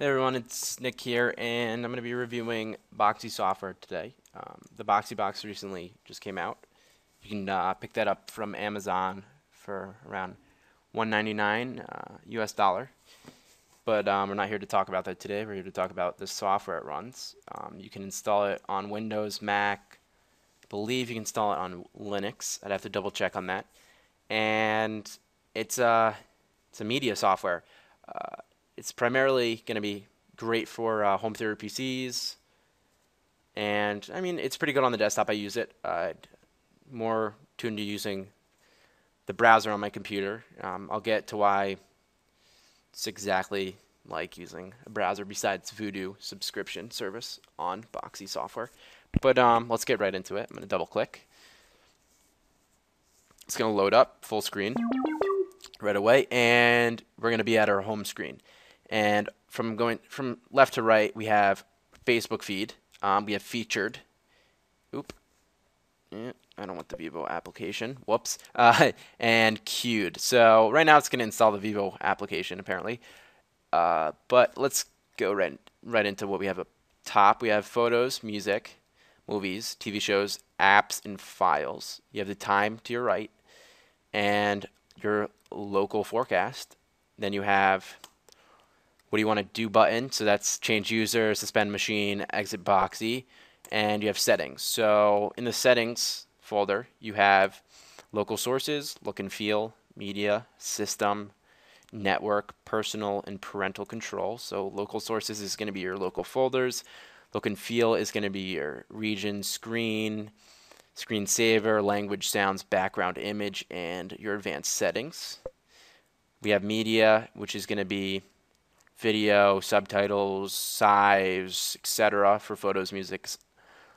Hey everyone, it's Nick here, and I'm going to be reviewing Boxee software today. Um, the Boxee box recently just came out. You can uh, pick that up from Amazon for around 199 uh, US dollar. But um, we're not here to talk about that today. We're here to talk about the software it runs. Um, you can install it on Windows, Mac. I believe you can install it on Linux. I'd have to double check on that. And it's a uh, it's a media software. Uh, it's primarily going to be great for uh, home theater PCs. And I mean, it's pretty good on the desktop. I use it. Uh, more tuned to using the browser on my computer. Um, I'll get to why it's exactly like using a browser besides Vudu subscription service on Boxee software. But um, let's get right into it. I'm going to double click. It's going to load up full screen right away, and we're going to be at our home screen. And from going from left to right, we have Facebook feed. Um, we have featured. Oop. Yeah, I don't want the Vevo application. Whoops. Uh, and queued. So right now it's going to install the Vevo application apparently. Uh, but let's go right right into what we have up top. We have photos, music, movies, TV shows, apps, and files. You have the time to your right, and your local forecast. Then you have what do you want to do button. So that's change user, suspend machine, exit Boxee, and you have settings. So in the settings folder, you have local sources, look and feel, media, system, network, personal, and parental control. So local sources is going to be your local folders. Look and feel is going to be your region, screen, screensaver, language, sounds, background image, and your advanced settings. We have media, which is going to be video, subtitles, size, etc. for photos, music,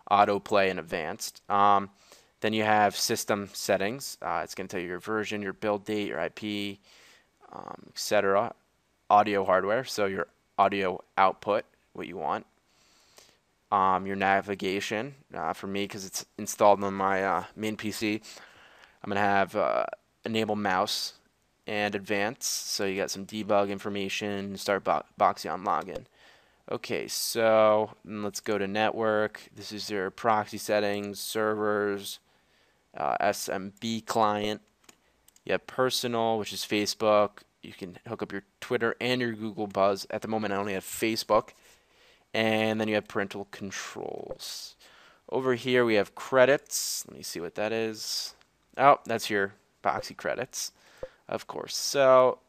autoplay, and advanced. Um, then you have system settings. Uh, it's going to tell you your version, your build date, your IP, um, etc. Audio hardware, so your audio output, what you want. Um, your navigation, uh, for me, because it's installed on my uh, main PC, I'm going to have uh, enable mouse and advanced. So you got some debug information, start bo Boxee on login. Okay, so let's go to network. This is your proxy settings, servers, uh, SMB client. You have personal, which is Facebook. You can hook up your Twitter and your Google Buzz. At the moment, I only have Facebook. And then you have parental controls. Over here, we have credits. Let me see what that is. Oh, that's your Boxee credits of course. So,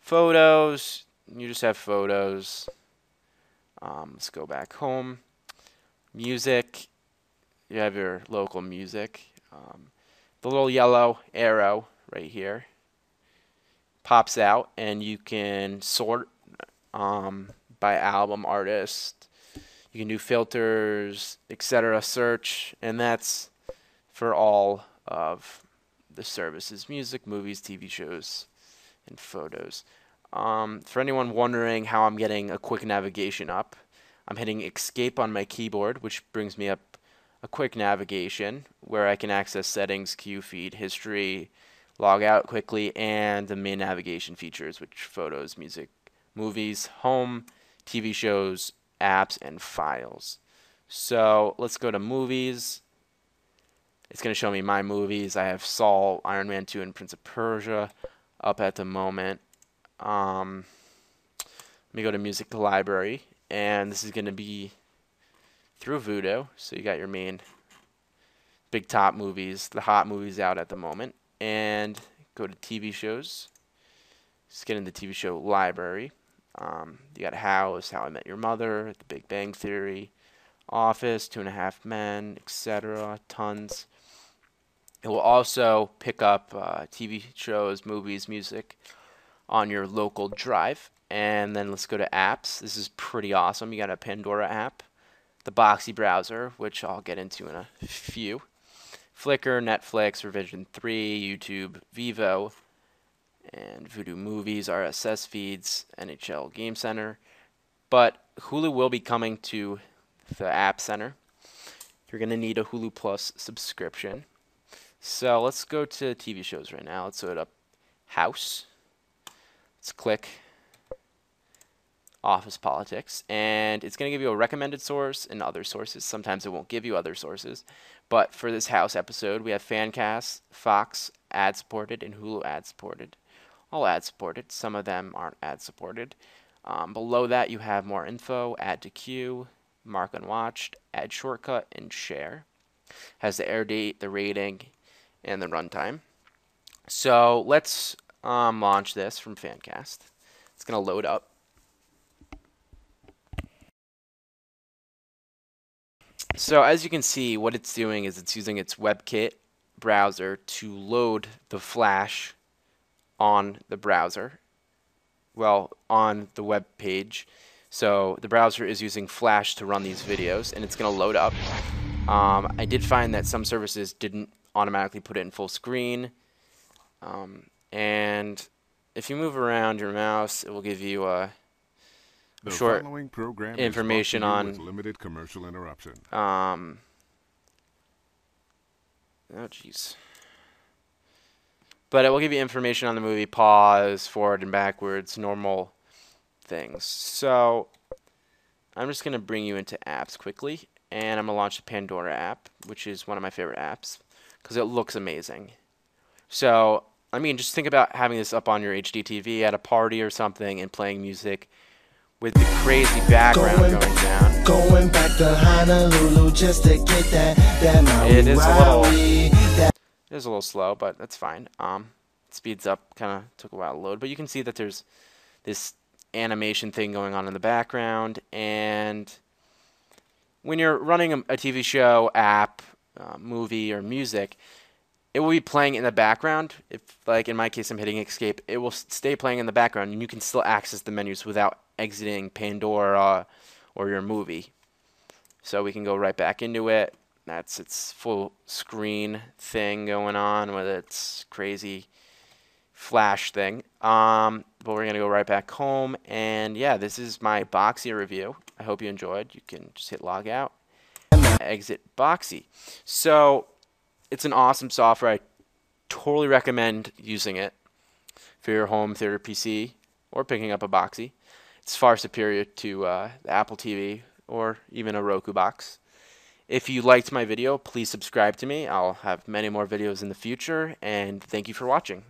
photos, you just have photos. Um, let's go back home. Music, you have your local music. Um, the little yellow arrow right here pops out, and you can sort um, by album, artist. You can do filters, etc. Search, and that's for all of the services music, movies, TV shows, and photos. Um, for anyone wondering how I'm getting a quick navigation up, I'm hitting escape on my keyboard, which brings me up a quick navigation where I can access settings, queue feed, history, log out quickly, and the main navigation features, which photos, music, movies, home, TV shows, apps, and files. So let's go to movies. It's going to show me my movies. I have Salt, Iron Man 2, and Prince of Persia up at the moment. Um, let me go to Music Library, and this is going to be through Vudu. So you got your main big top movies, the hot movies out at the moment, and go to TV shows. Just get in the TV show library. Um, you got House, How I Met Your Mother, The Big Bang Theory, Office, Two and a Half Men, etc. Tons. It will also pick up uh, TV shows, movies, music on your local drive. And then let's go to apps. This is pretty awesome. You got a Pandora app, the Boxee browser, which I'll get into in a few. Flickr, Netflix, Revision 3, YouTube, Vevo, and Vudu Movies, RSS feeds, NHL Game Center. But Hulu will be coming to the App Center. You're going to need a Hulu Plus subscription. So let's go to TV shows right now. Let's load up House. Let's click Office Politics, and it's going to give you a recommended source and other sources. Sometimes it won't give you other sources, but for this house episode, we have Fancast, Fox ad supported, and Hulu ad supported. All ad supported. Some of them aren't ad supported. Um, below that, you have more info, add to queue, mark unwatched, add shortcut, and share. Has the air date, the rating, and the runtime. So let's um, launch this from Fancast. It's going to load up. So as you can see, what it's doing is it's using its WebKit browser to load the Flash on the browser. Well, on the web page. So the browser is using Flash to run these videos, and it's going to load up. Um, I did find that some services didn't automatically put it in full screen. Um, and if you move around your mouse, it will give you a The short following program information brought to you on- limited commercial interruption. Um. Oh, jeez. But it will give you information on the movie, pause, forward and backwards, normal things. So, I'm just going to bring you into apps quickly, and I'm going to launch the Pandora app, which is one of my favorite apps, because it looks amazing. So, I mean, just think about having this up on your HD TV at a party or something and playing music with the crazy background Going going down. Going back to Honolulu just to get that that Maui It is a little- It is a little slow, but that's fine. Um, it speeds up. Kind of took a while to load, but you can see that there's this animation thing going on in the background. And when you're running a, a TV show, app, uh, movie, or music, it will be playing in the background. If, like in my case, I'm hitting escape, it will stay playing in the background, and you can still access the menus without exiting Pandora or your movie. So we can go right back into it. That's its full screen thing going on with its crazy flash thing. Um, but we're gonna go right back home, and yeah, this is my Boxee review. I hope you enjoyed. You can just hit log out, exit Boxee. So it's an awesome software. I totally recommend using it for your home theater PC or picking up a Boxee. It's far superior to uh, the Apple TV or even a Roku box. If you liked my video, please subscribe to me. I'll have many more videos in the future, and thank you for watching.